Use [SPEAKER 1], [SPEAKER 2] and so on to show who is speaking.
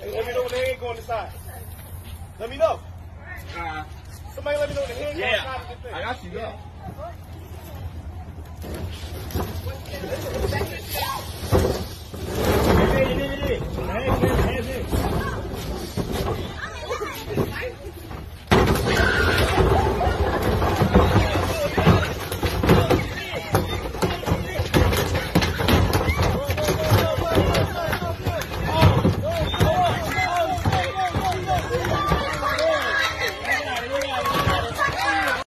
[SPEAKER 1] Hey, let me know when they ain't going inside. Let me know.
[SPEAKER 2] Uh,
[SPEAKER 1] Somebody let me know when the ain't
[SPEAKER 2] yeah.
[SPEAKER 1] going inside of the thing.
[SPEAKER 2] I got you, yeah.